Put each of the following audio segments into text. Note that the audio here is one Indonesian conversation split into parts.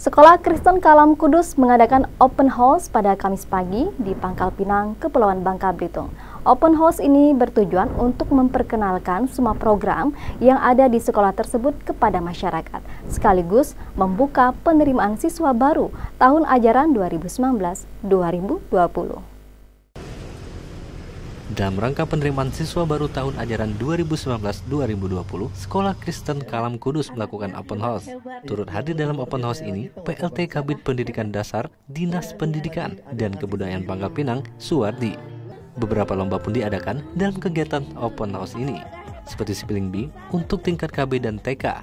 Sekolah Kristen Kalam Kudus mengadakan open house pada Kamis pagi di Pangkal Pinang, Kepulauan Bangka Belitung. Open house ini bertujuan untuk memperkenalkan semua program yang ada di sekolah tersebut kepada masyarakat, sekaligus membuka penerimaan siswa baru tahun ajaran 2019-2020. Dalam rangka penerimaan siswa baru tahun ajaran 2019-2020, Sekolah Kristen Kalam Kudus melakukan open house. Turut hadir dalam open house ini, PLT Kabit Pendidikan Dasar, Dinas Pendidikan dan Kebudayaan Pangkal Pinang, Suwardi. Beberapa lomba pun diadakan dalam kegiatan open house ini, seperti spelling bee untuk tingkat KB dan TK,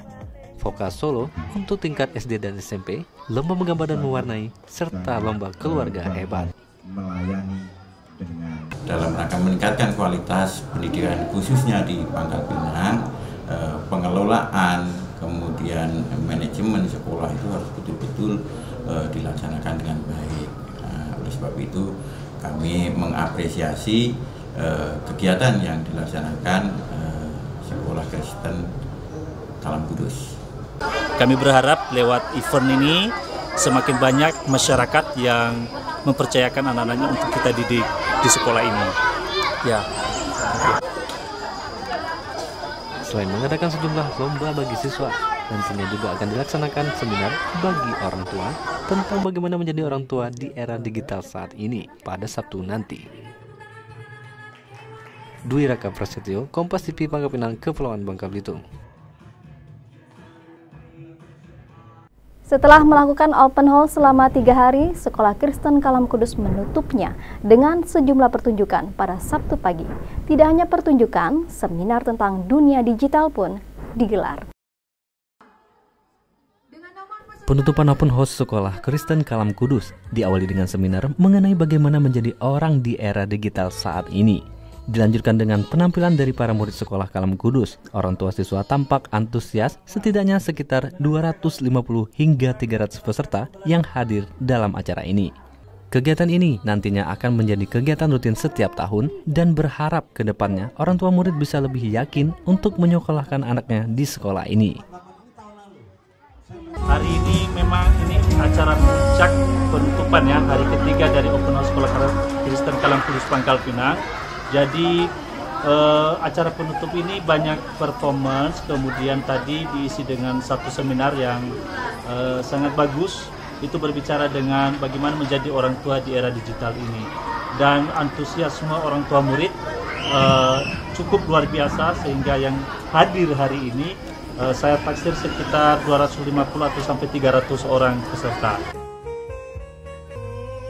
vokal solo untuk tingkat SD dan SMP, lomba menggambar dan mewarnai, serta lomba keluarga hebat. Melayani dalam rangka meningkatkan kualitas pendidikan khususnya di Pangkal Pinang, eh, pengelolaan kemudian manajemen sekolah itu harus betul-betul eh, dilaksanakan dengan baik. Nah, oleh sebab itu kami mengapresiasi eh, kegiatan yang dilaksanakan sekolah Kristen Kalam Kudus. Kami berharap lewat event ini semakin banyak masyarakat yang mempercayakan anak-anaknya untuk kita didik di sekolah ini. Ya. Selain mengadakan sejumlah lomba bagi siswa, nantinya juga akan dilaksanakan seminar bagi orang tua tentang bagaimana menjadi orang tua di era digital saat ini pada Sabtu nanti. Dwi Raka Prasetyo, Kompas TV Pangkal Pinang, Kepulauan Bangka Belitung. Setelah melakukan open house selama tiga hari, Sekolah Kristen Kalam Kudus menutupnya dengan sejumlah pertunjukan pada Sabtu pagi. Tidak hanya pertunjukan, seminar tentang dunia digital pun digelar. Penutupan open house Sekolah Kristen Kalam Kudus diawali dengan seminar mengenai bagaimana menjadi orang di era digital saat ini. Dilanjutkan dengan penampilan dari para murid sekolah Kalam Kudus. Orang tua siswa tampak antusias, setidaknya sekitar 250 hingga 300 peserta yang hadir dalam acara ini. Kegiatan ini nantinya akan menjadi kegiatan rutin setiap tahun dan berharap ke depannya orang tua murid bisa lebih yakin untuk menyekolahkan anaknya di sekolah ini. Hari ini memang ini acara puncak penutupan ya, hari ketiga dari Open House Sekolah Kristen Kalam Kudus Pangkal Pinang jadi uh, acara penutup ini banyak performance, kemudian tadi diisi dengan satu seminar yang uh, sangat bagus. Itu berbicara dengan bagaimana menjadi orang tua di era digital ini. Dan antusiasme orang tua murid uh, cukup luar biasa sehingga yang hadir hari ini saya taksir sekitar 250 atau sampai 300 orang peserta.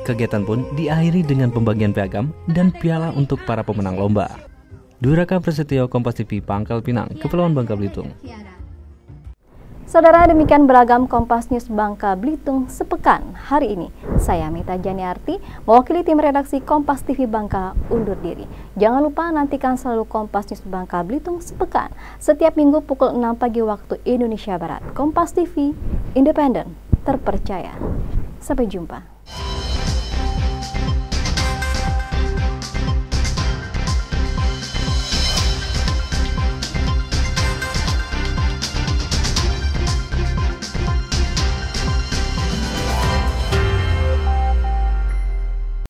Kegiatan pun diakhiri dengan pembagian piagam dan piala untuk para pemenang lomba. Duraka Prasetyo Kompas TV Pangkal Pinang, Kepulauan Bangka Belitung. Saudara demikian beragam Kompas News Bangka Belitung sepekan hari ini. Saya Mita Janiarti, mewakili tim redaksi Kompas TV Bangka undur diri. Jangan lupa nantikan selalu Kompas News Bangka Belitung sepekan setiap minggu pukul 6 pagi waktu Indonesia Barat. Kompas TV, independen, terpercaya. Sampai jumpa.